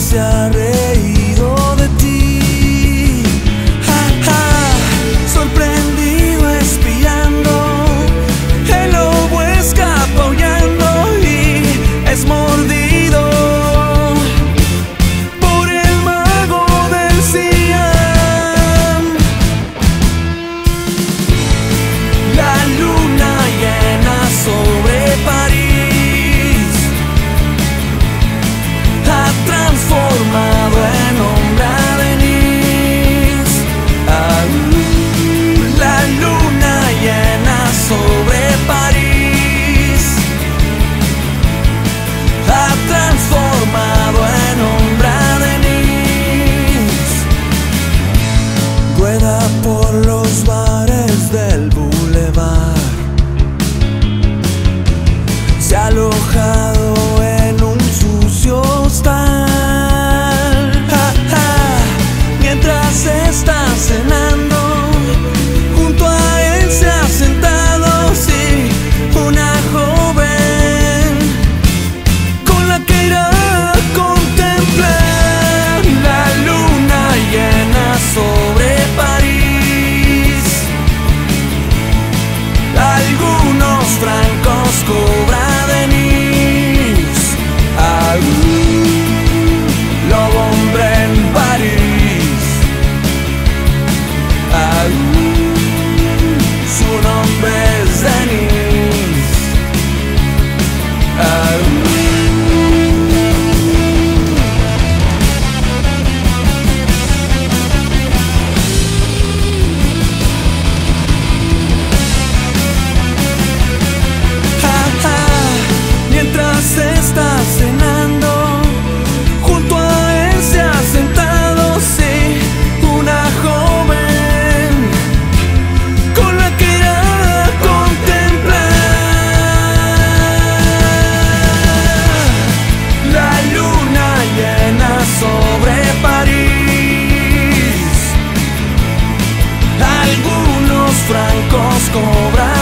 se arregla. Por los bares del boulevard. Se ha francos cobrar.